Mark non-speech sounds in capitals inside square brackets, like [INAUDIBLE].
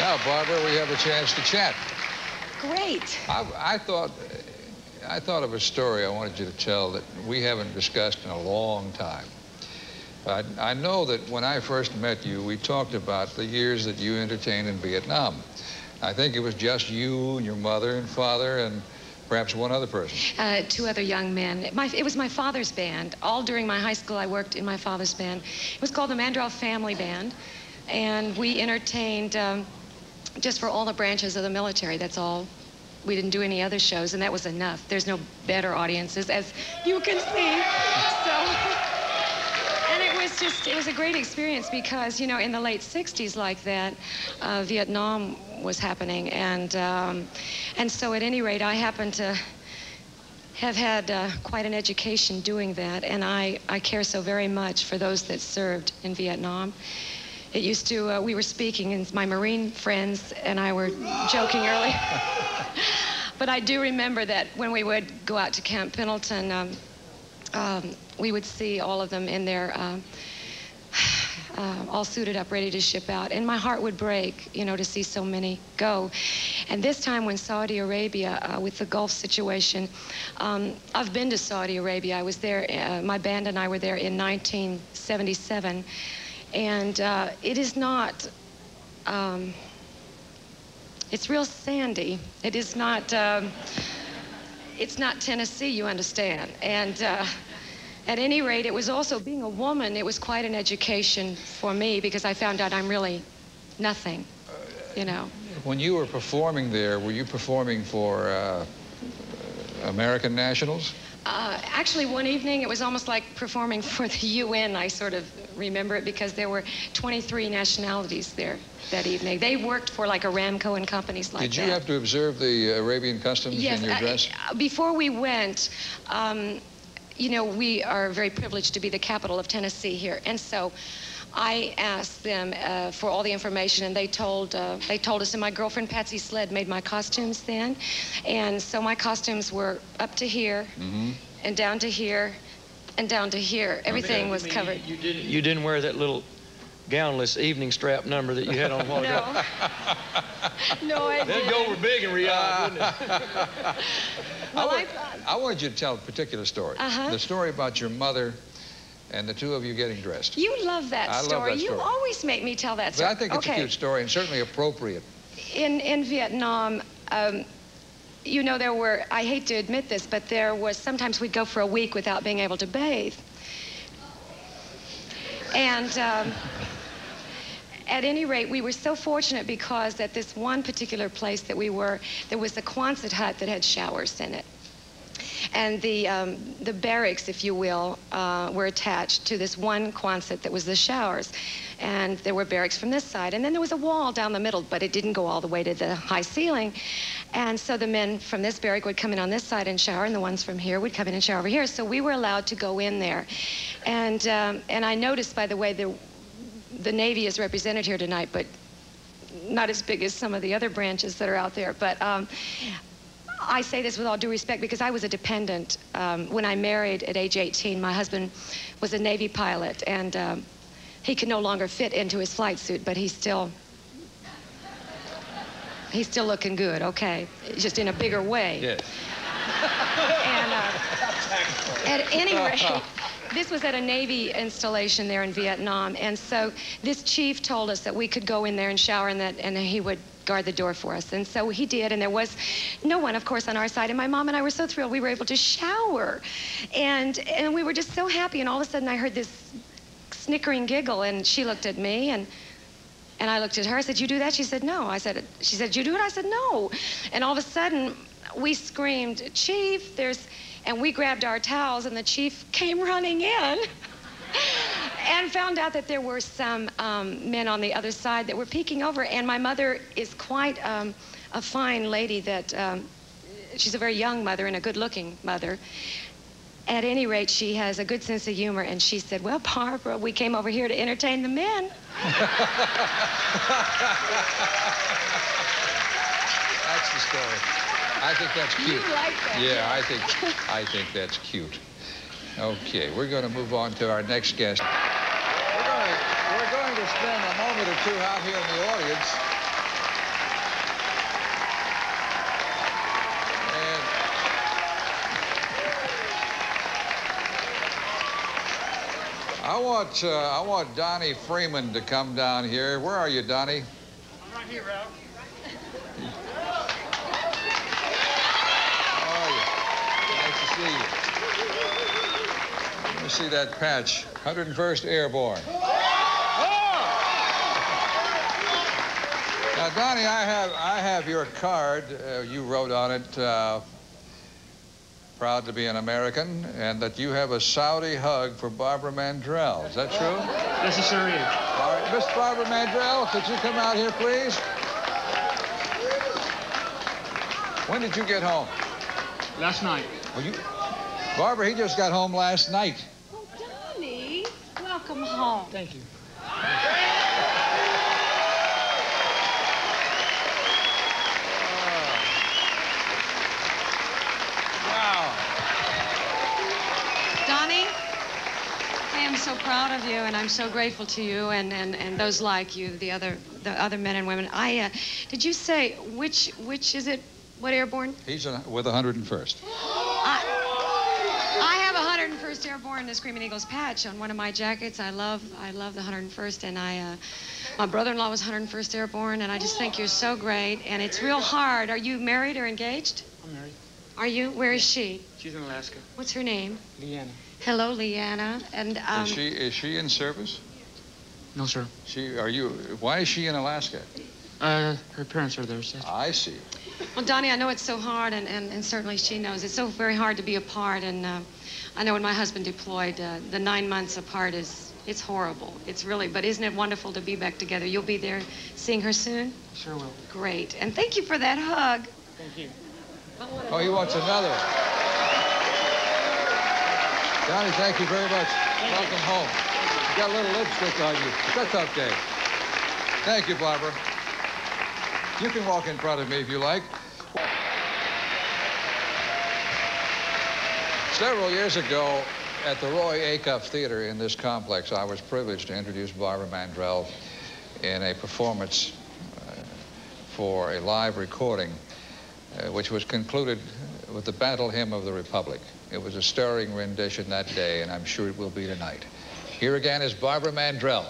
Now, Barbara, we have a chance to chat. Great. I, I thought, I thought of a story I wanted you to tell that we haven't discussed in a long time. I, I know that when I first met you, we talked about the years that you entertained in Vietnam. I think it was just you and your mother and father and perhaps one other person. Uh, two other young men. My, it was my father's band. All during my high school, I worked in my father's band. It was called the Mandrell Family Band, and we entertained um, just for all the branches of the military. That's all. We didn't do any other shows, and that was enough. There's no better audiences, as you can see. [LAUGHS] So. And it was just, it was a great experience because, you know, in the late 60s like that, uh, Vietnam was happening. And, um, and so at any rate, I happened to have had uh, quite an education doing that. And I, I care so very much for those that served in Vietnam. It used to, uh, we were speaking, and my Marine friends and I were joking earlier. [LAUGHS] but I do remember that when we would go out to Camp Pendleton, um, um, we would see all of them in their, uh, [SIGHS] uh, all suited up, ready to ship out. And my heart would break, you know, to see so many go. And this time when Saudi Arabia, uh, with the Gulf situation, um, I've been to Saudi Arabia. I was there, uh, my band and I were there in 1977. And uh, it is not, um, it's real sandy. It is not, um, it's not Tennessee, you understand. And uh, at any rate, it was also being a woman, it was quite an education for me because I found out I'm really nothing, you know. When you were performing there, were you performing for uh, American nationals? Uh, actually, one evening, it was almost like performing for the UN. I sort of remember it because there were 23 nationalities there that evening. They worked for like Aramco and companies like that. Did you that. have to observe the Arabian customs yes, in your dress? I, before we went, um, you know, we are very privileged to be the capital of Tennessee here. And so I asked them uh, for all the information, and they told uh, they told us. And my girlfriend Patsy Sledd made my costumes then, and so my costumes were up to here, mm-hmm. and down to here, and down to here. Everything okay, was mean, covered. You, you, didn't. You didn't wear that little gownless evening strap number that you had on while no. [LAUGHS] no, I That'd go over big in Riyadh, wouldn't it? [LAUGHS] well, I, I, I wanted you to tell a particular story. Uh-huh. The story about your mother and the two of you getting dressed. you love that I story. love that You always make me tell that But story. I think it's okay. a cute story and certainly appropriate. in in Vietnam, um, you know, there were. I hate to admit this, but there was sometimes we'd go for a week without being able to bathe. And um, at any rate, we were so fortunate because at this one particular place that we were, there was a Quonset hut that had showers in it. And the, um, the barracks, if you will, uh, were attached to this one Quonset that was the showers. And there were barracks from this side. And then there was a wall down the middle, but it didn't go all the way to the high ceiling. And so the men from this barrack would come in on this side and shower, and the ones from here would come in and shower over here. So we were allowed to go in there. And, um, and I noticed, by the way, the, the Navy is represented here tonight, but not as big as some of the other branches that are out there. But um, I say this with all due respect because I was a dependent. Um, when I married at age 18, my husband was a Navy pilot, and um, he could no longer fit into his flight suit, but he's still he's still looking good. Okay, just in a bigger way. Yes. And uh, at any rate, [LAUGHS] this was at a Navy installation there in Vietnam, and so this chief told us that we could go in there and shower, and that and he would guard the door for us. And so he did, and there was no one, of course, on our side. And my mom and I were so thrilled we were able to shower, and and we were just so happy. And all of a sudden, I heard this snickering giggle, and she looked at me and. And I looked at her. I said, "You do that?" She said, "No." I said, "She said, you do it?" I said, "No." And all of a sudden, we screamed, "Chief, there's!" And we grabbed our towels, and the chief came running in. [LAUGHS] and found out that there were some um, men on the other side that were peeking over. And my mother is quite um, a fine lady that um, she's a very young mother and a good looking mother. At any rate, she has a good sense of humor, and she said, Well, Barbara, we came over here to entertain the men. [LAUGHS] That's the story. I think that's You cute. like that, Yeah, yeah. I think I think that's cute. Okay, we're going to move on to our next guest to spend a moment or two out here in the audience. And I want, uh, I want Donnie Freeman to come down here. Where are you, Donnie? I'm right here, Ralph. Nice to see you. Let me see that patch. 101st Airborne. Now, Donnie, I have, I have your card. Uh, you wrote on it, uh, proud to be an American, and that you have a Saudi hug for Barbara Mandrell. Is that true? Yes, it sure is. All right, Miss Barbara Mandrell, could you come out here, please? When did you get home? Last night. Well, you, Barbara, he just got home last night. Oh, Donnie, welcome home. Thank you. Wow. Donnie, I am so proud of you, and I'm so grateful to you and, and, and those like you, the other the other men and women. I uh, did you say which which is it? What airborne? He's a, with 101st. I, I have a 101st Airborne, the Screaming Eagles patch on one of my jackets. I love I love the 101st, and I uh, my brother-in-law was 101st Airborne, and I just think you're so great. And it's real hard. Are you married or engaged? I'm married. Are you? Where is she? She's in Alaska. What's her name? Leanna. Hello, Leanna. And um, is she is she in service? No, sir. She are you? Why is she in Alaska? Uh, her parents are there, sir. I see. Well, Donnie, I know it's so hard, and, and, and certainly she knows. It's so very hard to be apart. And uh, I know when my husband deployed, uh, the nine months apart is, it's horrible. It's really, but isn't it wonderful to be back together? You'll be there seeing her soon? Sure will. Great. And thank you for that hug. Thank you. Oh, he wants another. Donnie, thank you very much. Welcome home. You got a little lipstick on you. That's okay. Thank you, Barbara. You can walk in front of me if you like. Several years ago, at the Roy Acuff Theater in this complex, I was privileged to introduce Barbara Mandrell in a performance uh, for a live recording, uh, which was concluded with the Battle Hymn of the Republic. It was a stirring rendition that day, and I'm sure it will be tonight. Here again is Barbara Mandrell.